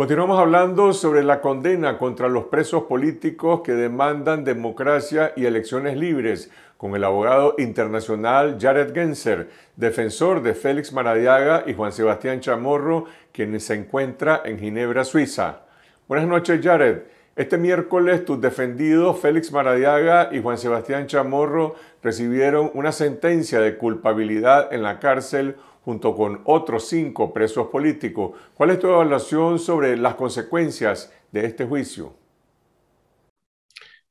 Continuamos hablando sobre la condena contra los presos políticos que demandan democracia y elecciones libres con el abogado internacional Jared Genser, defensor de Félix Maradiaga y Juan Sebastián Chamorro, quien se encuentra en Ginebra, Suiza. Buenas noches, Jared. Este miércoles tus defendidos Félix Maradiaga y Juan Sebastián Chamorro recibieron una sentencia de culpabilidad en la cárcel junto con otros cinco presos políticos. ¿Cuál es tu evaluación sobre las consecuencias de este juicio?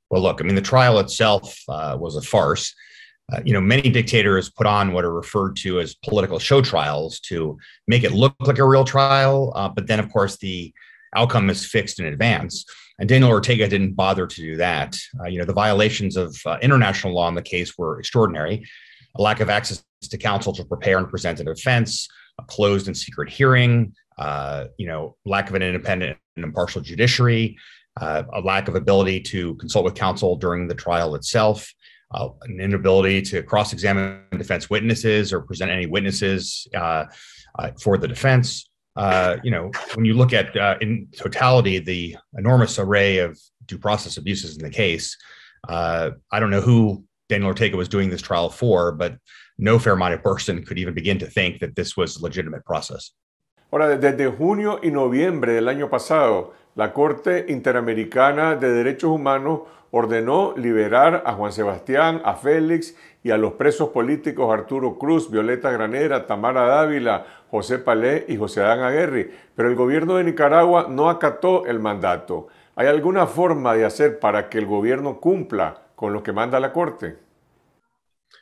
Well, look, I mean, the trial itself uh, was a farce. Uh, you know, many dictators put on what are referred to as political show trials to make it look like a real trial. Uh, but then, of course, the outcome is fixed in advance. And Daniel Ortega didn't bother to do that. Uh, you know, the violations of uh, international law in the case were extraordinary. A lack of access to counsel to prepare and present a defense, a closed and secret hearing, uh, you know, lack of an independent and impartial judiciary, uh, a lack of ability to consult with counsel during the trial itself, uh, an inability to cross-examine defense witnesses or present any witnesses uh, uh, for the defense. Uh, you know, when you look at in totality the enormous array of due process abuses in the case, I don't know who Daniel Ortega was doing this trial for, but no fair-minded person could even begin to think that this was a legitimate process. Ahora, desde junio y noviembre del año pasado, la Corte Interamericana de Derechos Humanos ordenó liberar a Juan Sebastián, a Félix y a los presos políticos Arturo Cruz, Violeta Granera, Tamara Dávila, José Palé y José Adán Aguirre, pero el gobierno de Nicaragua no acató el mandato. ¿Hay alguna forma de hacer para que el gobierno cumpla con lo que manda la Corte?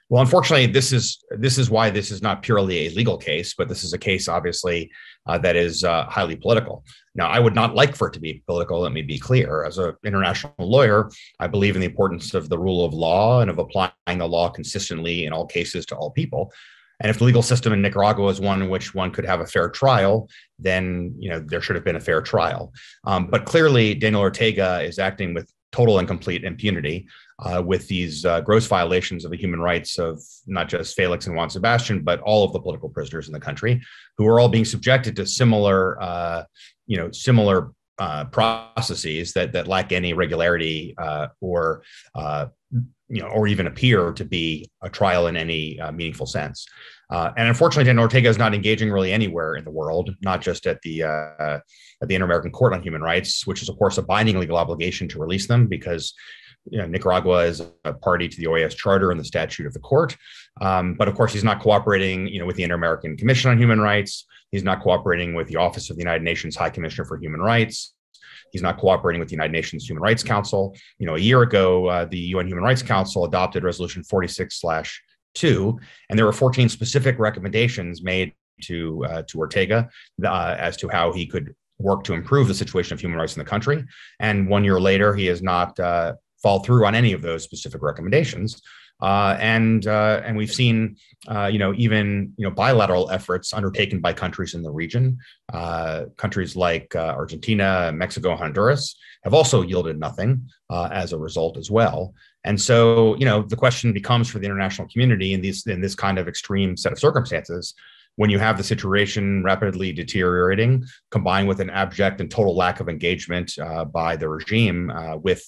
Well, unfortunately, this is this is why this is not purely a legal case, but this is a case, obviously, uh, that is uh, highly political. Now, I would not like for it to be political. Let me be clear. As an international lawyer, I believe in the importance of the rule of law and of applying the law consistently in all cases to all people. And if the legal system in Nicaragua is one in which one could have a fair trial, then you know there should have been a fair trial. Um, but clearly, Daniel Ortega is acting with total and complete impunity uh, with these uh, gross violations of the human rights of not just Felix and Juan Sebastian, but all of the political prisoners in the country, who are all being subjected to similar, uh, you know, similar uh, processes that that lack any regularity uh, or uh, you know, or even appear to be a trial in any meaningful sense. And unfortunately, Dan Ortega is not engaging really anywhere in the world, not just at the at the Inter-American Court on Human Rights, which is of course a binding legal obligation to release them because you know, Nicaragua is a party to the OAS Charter and the statute of the court. Um, but of course, he's not cooperating, you know, with the Inter-American Commission on Human Rights. He's not cooperating with the Office of the United Nations High Commissioner for Human Rights. He's not cooperating with the United Nations Human Rights Council. You know, a year ago, uh, the UN Human Rights Council adopted Resolution 46 slash 2, and there were 14 specific recommendations made to uh, to Ortega uh, as to how he could work to improve the situation of human rights in the country. And one year later, he has not uh, fall through on any of those specific recommendations. Uh, and uh, and we've seen uh, you know even you know bilateral efforts undertaken by countries in the region, uh, countries like uh, Argentina, Mexico, Honduras have also yielded nothing uh, as a result as well. And so you know the question becomes for the international community in these in this kind of extreme set of circumstances. When you have the situation rapidly deteriorating, combined with an abject and total lack of engagement by the regime with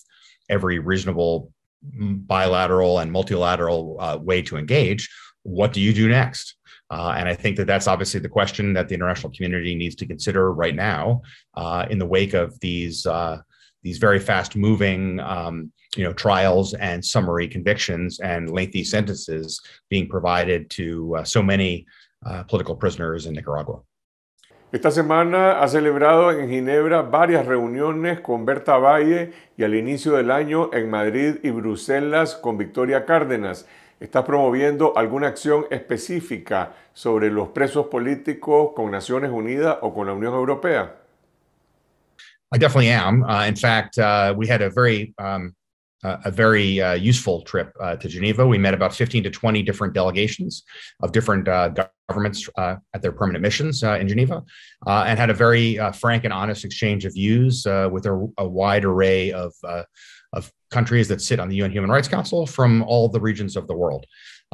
every reasonable bilateral and multilateral uh, way to engage, what do you do next? Uh, and I think that that's obviously the question that the international community needs to consider right now uh, in the wake of these uh, these very fast moving um, you know trials and summary convictions and lengthy sentences being provided to uh, so many uh, political prisoners in Nicaragua. Esta semana ha celebrado en Ginebra varias reuniones con Berta Valle y al inicio del año en Madrid y Bruselas con Victoria Cárdenas. ¿Está promoviendo alguna acción específica sobre los presos políticos con Naciones Unidas o con la Unión Europea? I definitely am. Uh, in fact, uh, we had a very um, a very uh, useful trip uh, to Geneva. We met about 15 to 20 different delegations of different uh, governments uh, at their permanent missions uh, in Geneva and had a very frank and honest exchange of views with a, a, wide array of, of countries that sit on the UN Human Rights Council from all the regions of the world.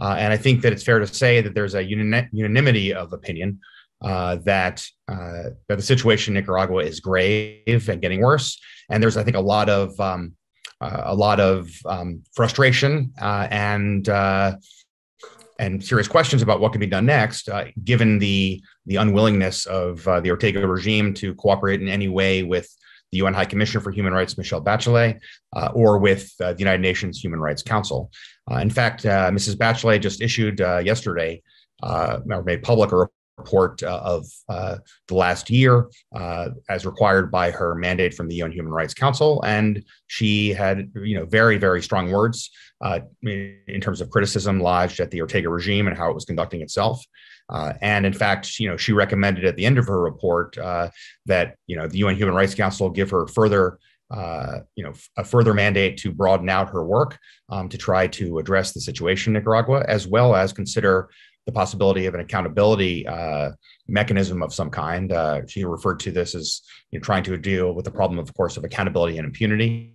and I think that it's fair to say that there's a unanimity of opinion uh, that uh, that the situation in Nicaragua is grave and getting worse, and there's I think a lot of um, uh, a lot of um, frustration uh, and uh, and serious questions about what can be done next, uh, given the the unwillingness of the Ortega regime to cooperate in any way with the UN High Commissioner for Human Rights, Michelle Bachelet, or with the United Nations Human Rights Council. in fact, Mrs. Bachelet just issued yesterday uh, or made public a report uh, of uh, the last year uh, as required by her mandate from the UN Human Rights Council. And she had, you know, very, very strong words in terms of criticism lodged at the Ortega regime and how it was conducting itself. Uh, and in fact, you know, she recommended at the end of her report uh, that, you know, the UN Human Rights Council give her further uh, you know, a further mandate to broaden out her work um, to try to address the situation in Nicaragua, as well as consider the possibility of an accountability uh, mechanism of some kind. Uh, she referred to this as you know, trying to deal with the problem, of course, of accountability and impunity.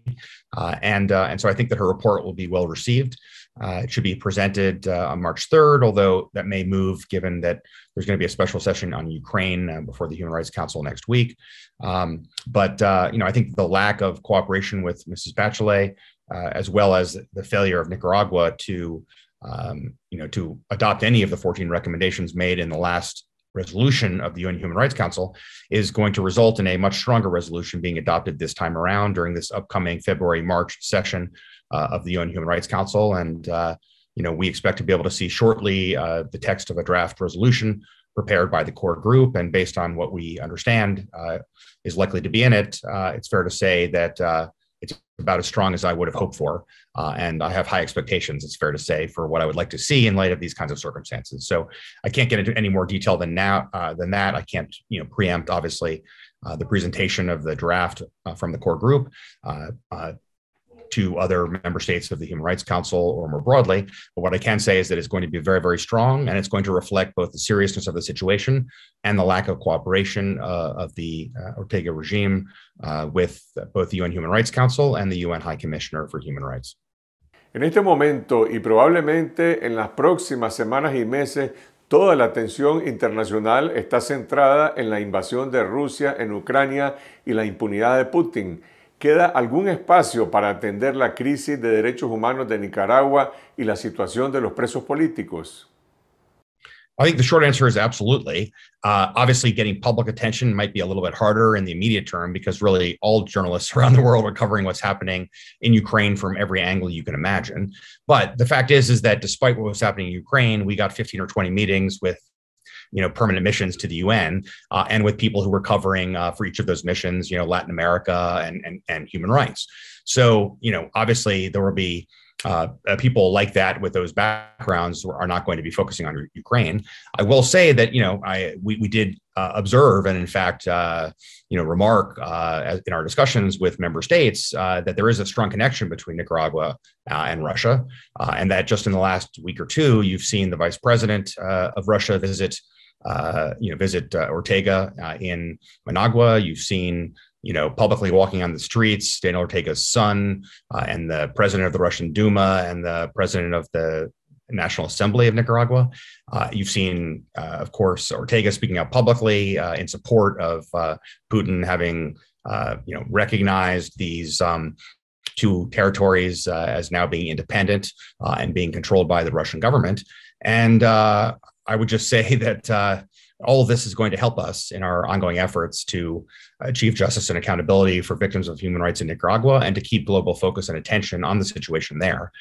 Uh, and uh, and so I think that her report will be well received. Uh, it should be presented uh, on March 3rd, although that may move given that there's going to be a special session on Ukraine before the Human Rights Council next week. Um, but you know, I think the lack of cooperation with Mrs. Bachelet, as well as the failure of Nicaragua to um, you know, to adopt any of the 14 recommendations made in the last resolution of the UN Human Rights Council is going to result in a much stronger resolution being adopted this time around during this upcoming February March session uh, of the UN Human Rights Council. And, uh, you know, we expect to be able to see shortly uh, the text of a draft resolution prepared by the core group. And based on what we understand uh, is likely to be in it, uh, it's fair to say that uh, about as strong as I would have hoped for. Uh, and I have high expectations, it's fair to say, for what I would like to see in light of these kinds of circumstances. So I can't get into any more detail than now uh, than that. I can't, you know, preempt obviously uh, the presentation of the draft uh, from the core group. To other member states of the Human Rights Council or more broadly. But what I can say is that it's going to be very, very strong and it's going to reflect both the seriousness of the situation and the lack of cooperation uh, of the uh, Ortega regime uh, with both the UN Human Rights Council and the UN High Commissioner for Human Rights. En este momento y probablemente en las próximas semanas y meses, toda la atención internacional está centrada en la invasión de Rusia en Ucrania y la impunidad de Putin. ¿Queda algún espacio para atender la crisis de derechos humanos de Nicaragua y la situación de los presos políticos? I think the short answer is absolutely. Uh, obviously, getting public attention might be a little bit harder in the immediate term because really all journalists around the world are covering what's happening in Ukraine from every angle you can imagine. But the fact is, is that despite what was happening in Ukraine, we got 15 or 20 meetings with you know permanent missions to the UN, uh, and with people who were covering uh, for each of those missions, you know, Latin America and, and and human rights. So you know, obviously there will be uh, uh, people like that with those backgrounds are not going to be focusing on Ukraine. I will say that you know I we, we did uh, observe and in fact uh, you know remark uh, in our discussions with member states uh, that there is a strong connection between Nicaragua and Russia, and that just in the last week or two you've seen the vice president of Russia visit you know visit Ortega in Managua. You've seen you know, publicly walking on the streets, Daniel Ortega's son, uh, and the president of the Russian Duma, and the president of the National Assembly of Nicaragua. Uh, you've seen, uh, of course, Ortega speaking out publicly uh, in support of uh, Putin having, uh, you know, recognized these um, two territories as now being independent and being controlled by the Russian government. And I would just say that all of this is going to help us in our ongoing efforts to achieve justice and accountability for victims of human rights in Nicaragua and to keep global focus and attention on the situation there.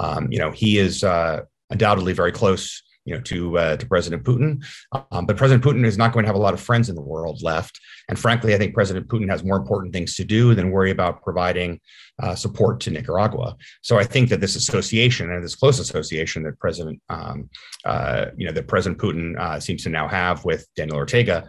Um, you know, he is uh, undoubtedly very close you know, to uh, to President Putin. Um, but President Putin is not going to have a lot of friends in the world left. And frankly, I think President Putin has more important things to do than worry about providing uh, support to Nicaragua. So I think that this association and this close association that President, um, uh, you know, that President Putin uh, seems to now have with Daniel Ortega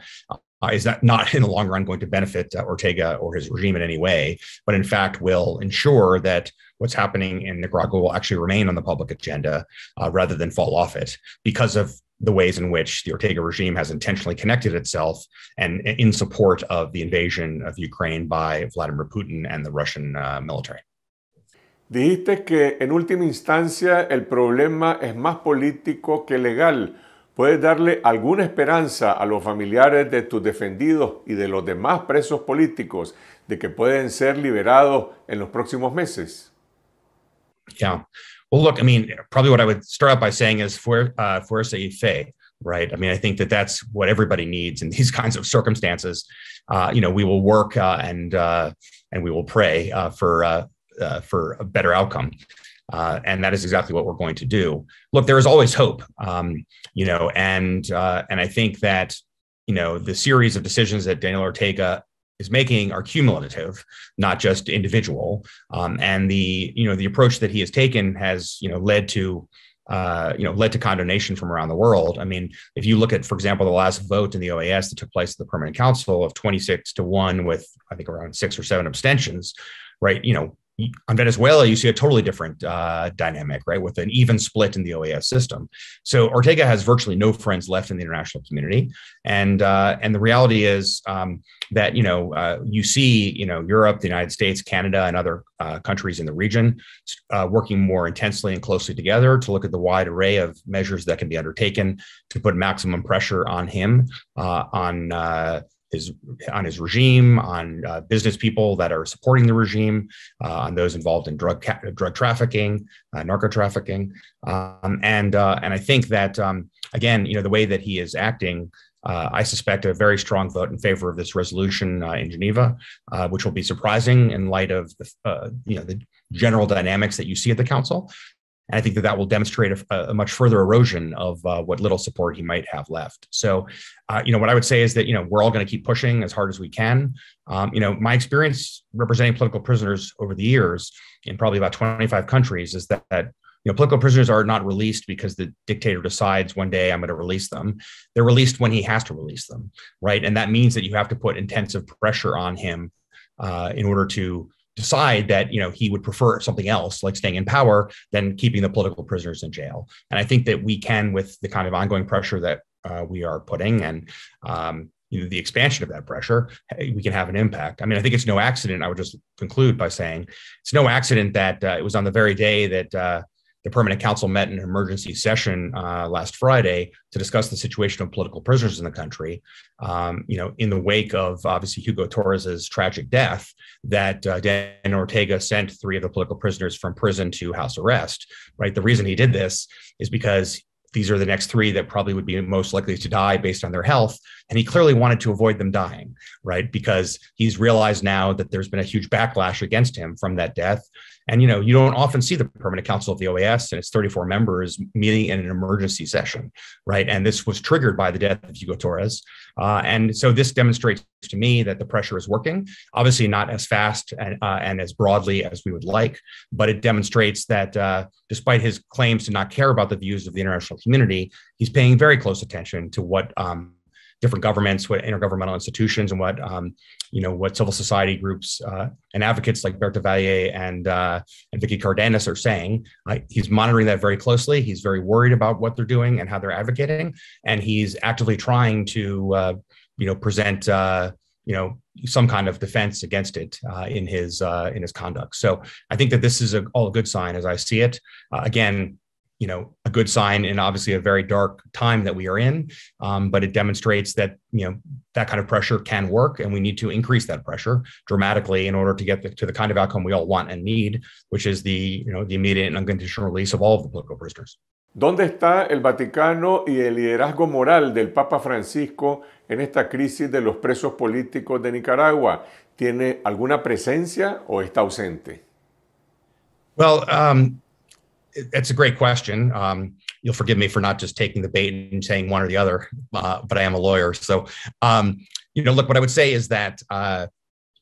uh, is that not in the long run going to benefit uh, Ortega or his regime in any way, but in fact will ensure that what's happening in Nicaragua will actually remain on the public agenda uh, rather than fall off it because of the ways in which the Ortega regime has intentionally connected itself and in support of the invasion of Ukraine by Vladimir Putin and the Russian uh, military. Dijiste que en última instancia el problema es más político que legal ¿Puedes darle alguna esperanza a los familiares de tus defendidos y de los demás presos políticos de que pueden ser liberados en los próximos meses? Yeah. Well, look, I mean, probably what I would start out by saying is for uh, fuerza y fe, right? I mean, I think that that's what everybody needs in these kinds of circumstances. Uh, you know, we will work uh, and uh, and we will pray uh, for uh, uh, for a better outcome. Uh, and that is exactly what we're going to do. Look, there is always hope, um, you know, and uh, and I think that you know the series of decisions that Daniel Ortega is making are cumulative, not just individual. Um, and the you know the approach that he has taken has you know led to uh, you know, led to condemnation from around the world. I mean, if you look at, for example, the last vote in the OAS that took place at the Permanent Council of 26 to one, with I think around six or seven abstentions, right? You know, on Venezuela, you see a totally different uh, dynamic, right, with an even split in the OAS system. So Ortega has virtually no friends left in the international community, and uh, and the reality is um, that you know uh, you see you know Europe, the United States, Canada, and other uh, countries in the region uh, working more intensely and closely together to look at the wide array of measures that can be undertaken to put maximum pressure on him uh, on his on his regime, on uh, business people that are supporting the regime, uh, on those involved in drug ca- drug trafficking, uh, narco trafficking, um, and uh, and I think that um, again, you know, the way that he is acting. Uh, I suspect a very strong vote in favor of this resolution uh, in Geneva, which will be surprising in light of the, you know the general dynamics that you see at the council. And I think that that will demonstrate a, a much further erosion of uh, what little support he might have left. So, uh, you know, what I would say is that, you know, we're all going to keep pushing as hard as we can. Um, you know, my experience representing political prisoners over the years in probably about 25 countries is that, that you know, political prisoners are not released because the dictator decides one day I'm going to release them. They're released when he has to release them, right? And that means that you have to put intensive pressure on him uh, in order to decide that you know he would prefer something else like staying in power than keeping the political prisoners in jail and i think that we can with the kind of ongoing pressure that uh, we are putting and um, you know, the expansion of that pressure, we can have an impact. I mean, I think it's no accident. I would just conclude by saying it's no accident that uh, it was on the very day that uh, the permanent council met in an emergency session uh, last Friday to discuss the situation of political prisoners in the country. Um, you know, in the wake of obviously Hugo Torres's tragic death, that uh, Dan Ortega sent three of the political prisoners from prison to house arrest. Right. The reason he did this is because these are the next three that probably would be most likely to die based on their health. And he clearly wanted to avoid them dying, right? Because he's realized now that there's been a huge backlash against him from that death. And, you know, you don't often see the permanent council of the OAS and its 34 members meeting in an emergency session, right? And this was triggered by the death of Hugo Torres. Uh, and so this demonstrates to me that the pressure is working, obviously not as fast and, uh, and as broadly as we would like, but it demonstrates that uh, despite his claims to not care about the views of the international community, he's paying very close attention to what um, different governments, what intergovernmental institutions, and what um, you know what civil society groups uh, and advocates like Berta Valle and uh, and Vicky Cardenas are saying. Uh, he's monitoring that very closely. He's very worried about what they're doing and how they're advocating, and he's actively trying to uh, you know present uh, you know some kind of defense against it uh, in his uh, in his conduct. So I think that this is a, all a good sign as I see it. Uh, again, you know a good sign in obviously a very dark time that we are in um, but it demonstrates that you know that kind of pressure can work and we need to increase that pressure dramatically in order to get the, to the kind of outcome we all want and need which is the you know the immediate and unconditional release of all of the political prisoners ¿Dónde está el Vaticano y el liderazgo moral del Papa Francisco en esta crisis de los presos políticos de Nicaragua? ¿Tiene alguna presencia o está ausente? Well, um, it's a great question. Um, you'll forgive me for not just taking the bait and saying one or the other, uh, but I am a lawyer. So, um, you know, look, what I would say is that, uh,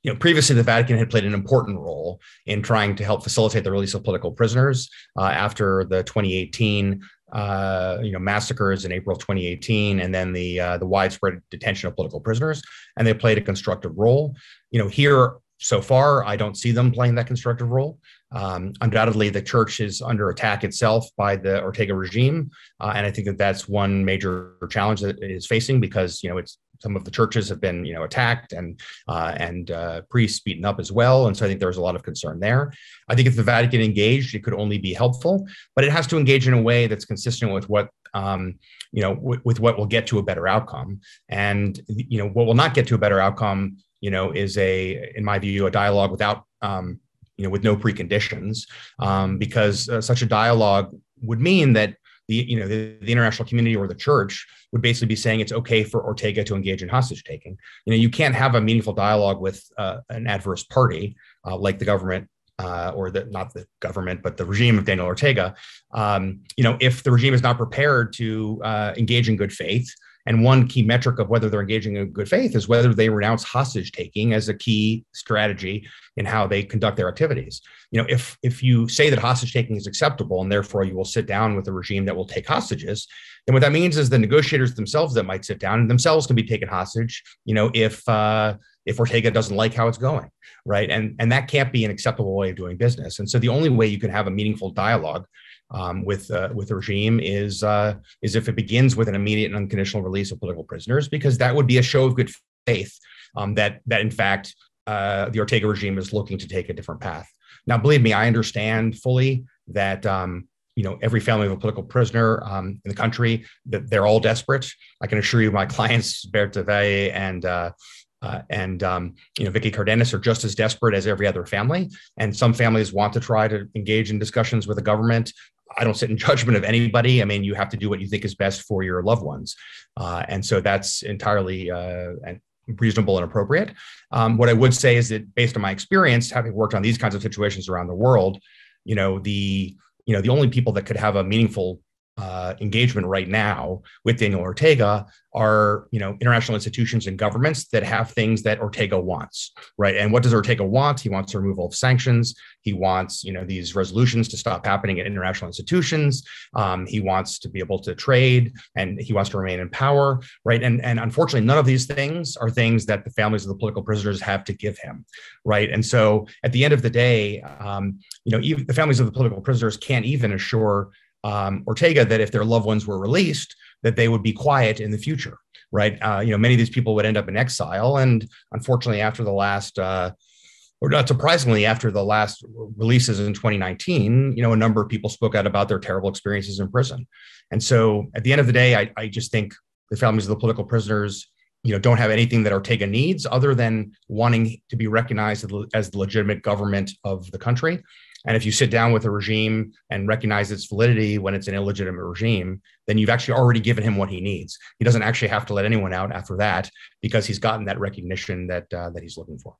you know, previously the Vatican had played an important role in trying to help facilitate the release of political prisoners uh, after the 2018 uh, you know massacres in April of 2018, and then the uh, the widespread detention of political prisoners, and they played a constructive role. You know, here so far, I don't see them playing that constructive role. Um, undoubtedly, the church is under attack itself by the Ortega regime, uh, and I think that that's one major challenge that it is facing because you know it's some of the churches have been, you know, attacked and uh, and uh, priests beaten up as well. And so I think there's a lot of concern there. I think if the Vatican engaged, it could only be helpful, but it has to engage in a way that's consistent with what um, you know w- with what will get to a better outcome. And you know what will not get to a better outcome, you know, is a in my view a dialogue without um, you know with no preconditions, um, because uh, such a dialogue would mean that the you know the, the, international community or the church would basically be saying it's okay for Ortega to engage in hostage taking. You know, you can't have a meaningful dialogue with uh, an adverse party uh, like the government. Uh, or the not the government, but the regime of Daniel Ortega. Um, you know, if the regime is not prepared to uh, engage in good faith, and one key metric of whether they're engaging in good faith is whether they renounce hostage taking as a key strategy in how they conduct their activities. You know, if if you say that hostage taking is acceptable and therefore you will sit down with a regime that will take hostages, then what that means is the negotiators themselves that might sit down themselves can be taken hostage. You know, if uh, if Ortega doesn't like how it's going, right? And and that can't be an acceptable way of doing business. And so the only way you can have a meaningful dialogue um, with uh, with the regime is uh, is if it begins with an immediate and unconditional release of political prisoners, because that would be a show of good faith um, that that in fact uh, the Ortega regime is looking to take a different path. Now, believe me, I understand fully that um, you know every family of a political prisoner um, in the country that they're all desperate. I can assure you, my clients Berta Valle and uh, uh, and um, you know Vicky Cardenas are just as desperate as every other family. And some families want to try to engage in discussions with the government I don't sit in judgment of anybody. I mean, you have to do what you think is best for your loved ones, uh, and so that's entirely uh, reasonable and appropriate. Um, what I would say is that, based on my experience, having worked on these kinds of situations around the world, you know, the you know the only people that could have a meaningful uh, engagement right now with Daniel Ortega are, you know, international institutions and governments that have things that Ortega wants, right? And what does Ortega want? He wants removal of sanctions. He wants, you know, these resolutions to stop happening at international institutions. Um, he wants to be able to trade, and he wants to remain in power, right? And and unfortunately, none of these things are things that the families of the political prisoners have to give him, right? And so, at the end of the day, um, you know, even the families of the political prisoners can't even assure um, Ortega that if their loved ones were released, that they would be quiet in the future, right? Uh, you know, many of these people would end up in exile, and unfortunately, after the last, uh, or not surprisingly, after the last releases in 2019, you know, a number of people spoke out about their terrible experiences in prison, and so at the end of the day, I, I just think the families of the political prisoners you know don't have anything that Ortega needs other than wanting to be recognized as the legitimate government of the country and if you sit down with a regime and recognize its validity when it's an illegitimate regime, then you've actually already given him what he needs. He doesn't actually have to let anyone out after that because he's gotten that recognition that uh, that he's looking for.